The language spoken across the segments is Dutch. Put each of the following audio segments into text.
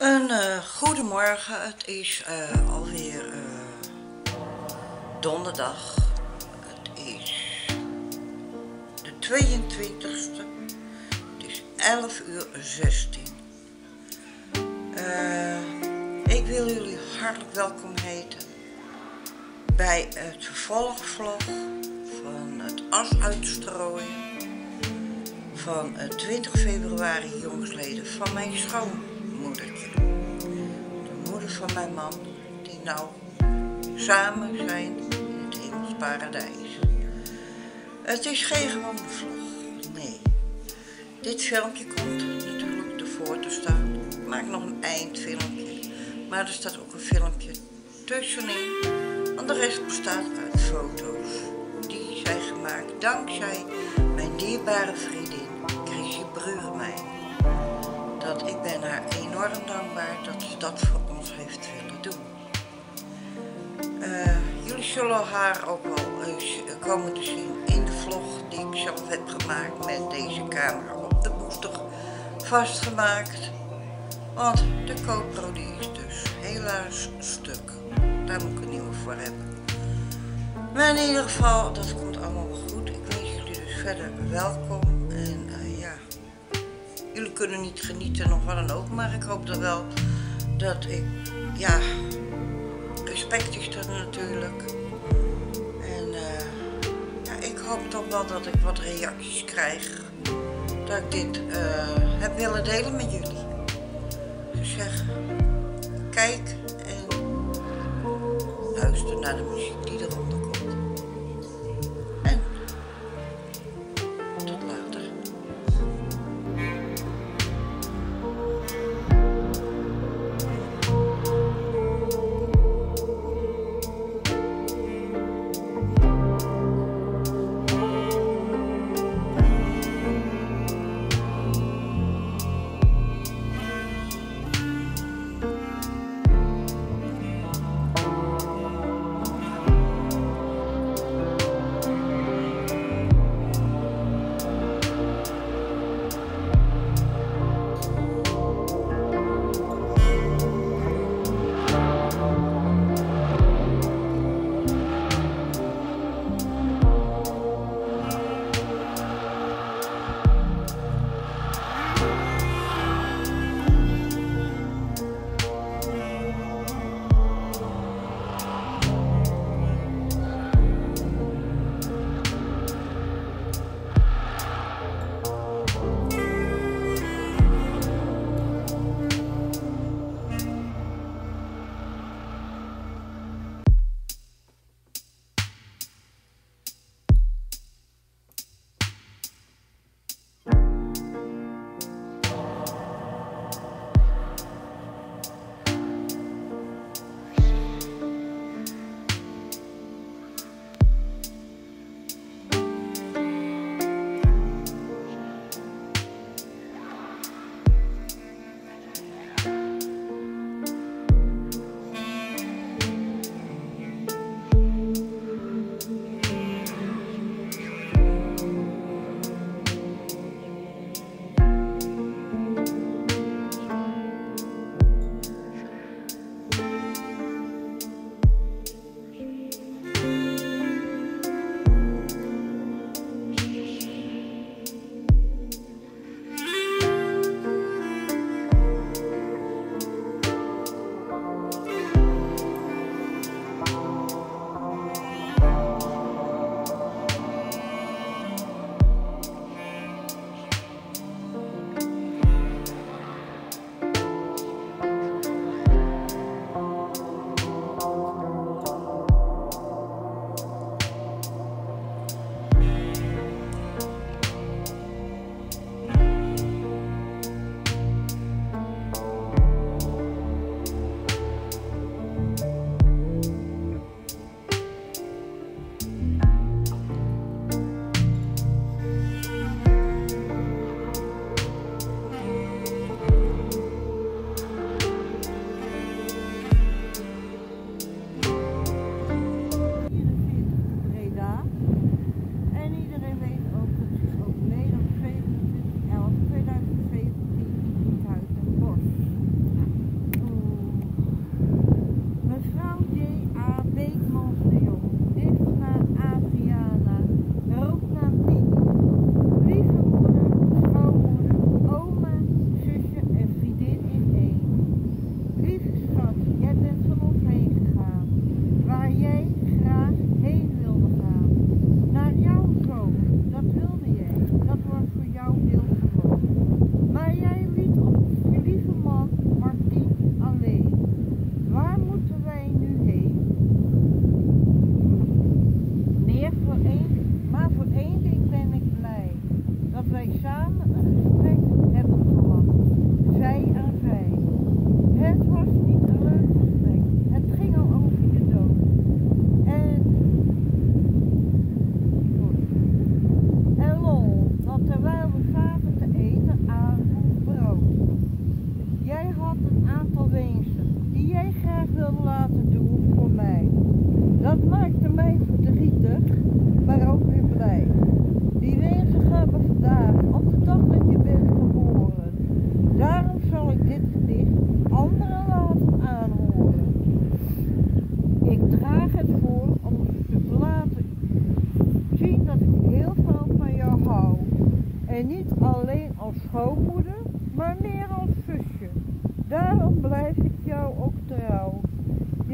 Een uh, goedemorgen, het is uh, alweer uh, donderdag. Het is de 22e. Het is 11 uur 16. ik wil jullie hartelijk welkom heten bij het vervolgvlog van het asuitstrooien van 20 februari jongsleden van mijn De moeder van mijn man, die nou samen zijn in het hemels paradijs. Het is geen gewone vlog, nee. Dit filmpje komt natuurlijk ervoor te staan. Ik maak nog een eindfilmpje, maar er staat ook een filmpje tussenin. Want de rest bestaat uit foto's die zijn gemaakt dankzij mijn dierbare vriendin Ik ben haar enorm dankbaar dat ze dat voor ons heeft willen doen. Uh, jullie zullen haar ook wel eens komen te zien in de vlog die ik zelf heb gemaakt met deze camera op de booster vastgemaakt. Want de GoPro die is dus helaas stuk. Daar moet ik een nieuwe voor hebben. Maar in ieder geval, dat komt allemaal goed. Ik wens jullie dus verder welkom. Kunnen niet genieten nog wat dan ook, maar ik hoop dan wel dat ik, ja, respect is er natuurlijk. En uh, ja, ik hoop toch wel dat ik wat reacties krijg, dat ik dit uh, heb willen delen met jullie. Dus zeg, kijk en luister naar de muziek die eronder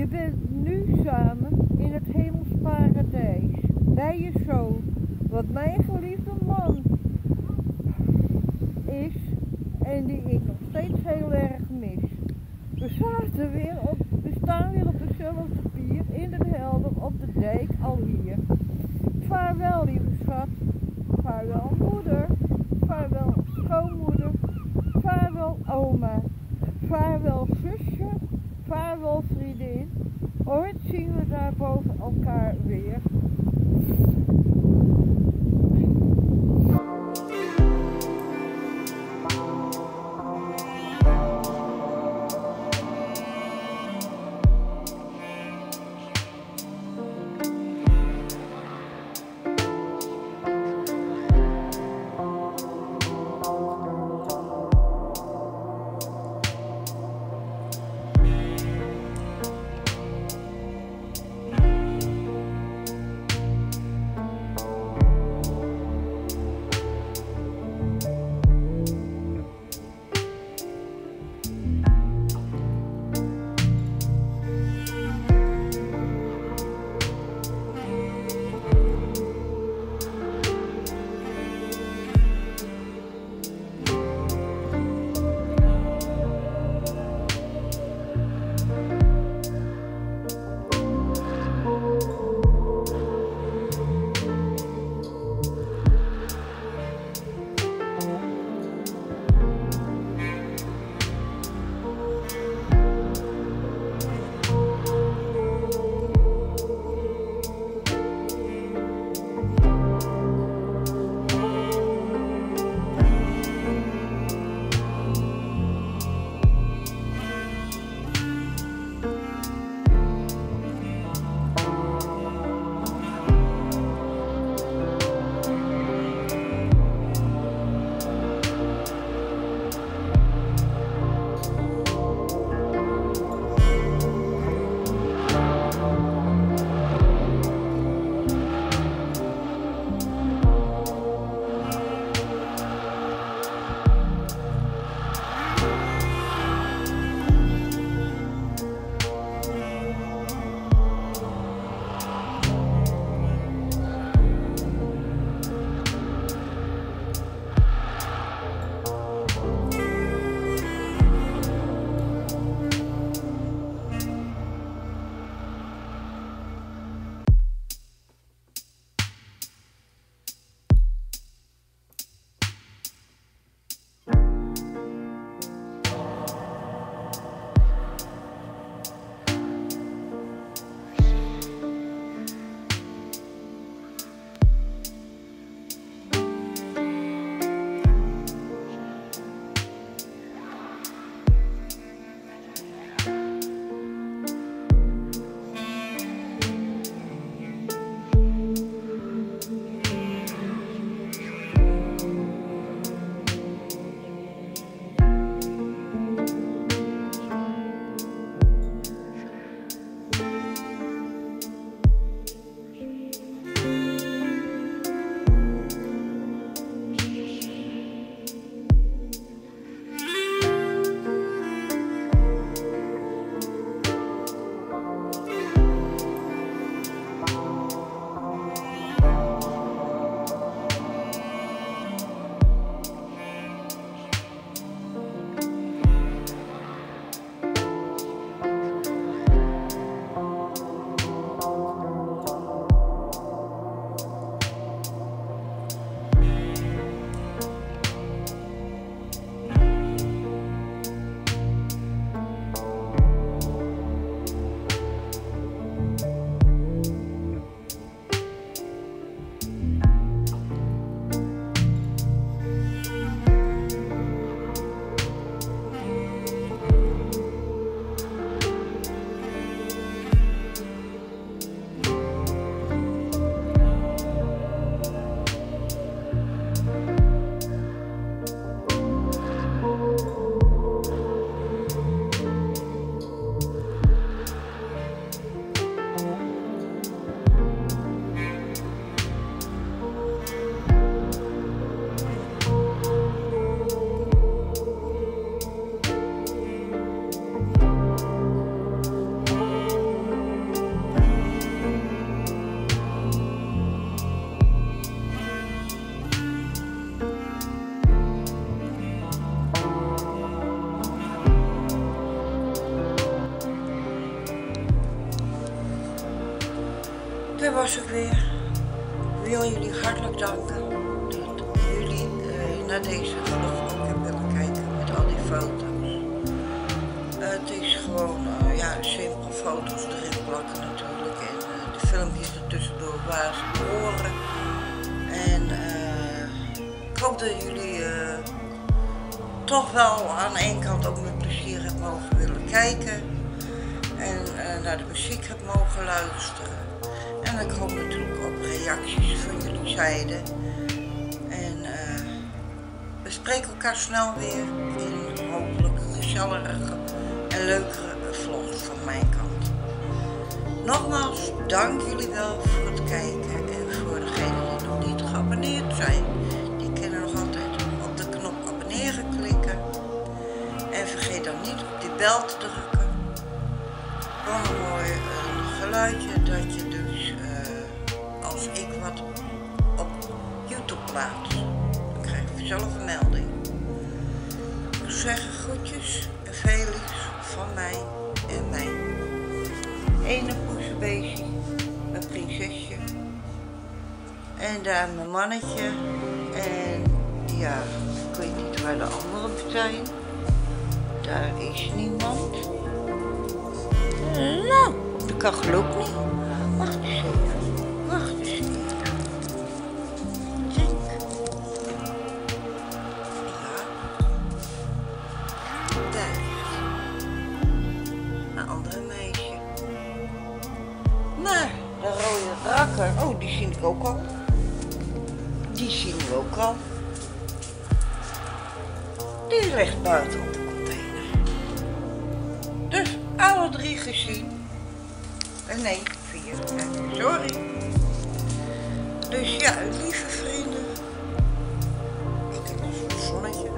Je bent nu samen in het hemels paradijs, bij je zoon, wat mijn geliefde man is en die ik nog steeds heel erg mis. We zaten weer op, we staan weer op dezelfde pier in de helder op de dijk al hier. Vaarwel lieve schat, vaarwel moeder, vaarwel schoonmoeder, vaarwel oma, vaarwel zusje, vaarwel vriendin. Ooit zien we daar boven elkaar weer. Was ik weer. Ik wil jullie hartelijk danken dat jullie uh, naar deze vlog ook hebben willen kijken met al die foto's. het is gewoon uh, ja, simpel foto's erin plakken natuurlijk en de filmpjes ertussendoor waar ze horen. En ik hoop dat jullie toch wel aan de ene kant ook met plezier hebben mogen willen kijken en naar de muziek hebben mogen luisteren. En ik hoop natuurlijk op reacties van jullie zijde. En uh, we spreken elkaar snel weer in hopelijk gezelligere en leukere vlogs van mijn kant. Nogmaals, dank jullie wel voor het kijken en voor degenen die nog niet geabonneerd zijn. Die kunnen nog altijd op de knop abonneren klikken. En vergeet dan niet op die bel te drukken. Gewoon een mooi uh, geluidje dat je ik wat op YouTube plaats. Dan krijg ik zelf een melding. Ik zeggen groetjes en liefs van mij en mijn ene poesebeestje, mijn prinsesje. En daar mijn mannetje. En ja, ik weet niet waar de anderen zijn. Daar is niemand. Nou, dat kan geloof niet. Wacht eens even. Oh, die zie ik ook al. Die zien we ook al. Die recht buiten op de container. Dus alle drie gezien. Eh, nee, vier. Sorry. Dus ja, lieve vrienden. Ik heb een zonnetje.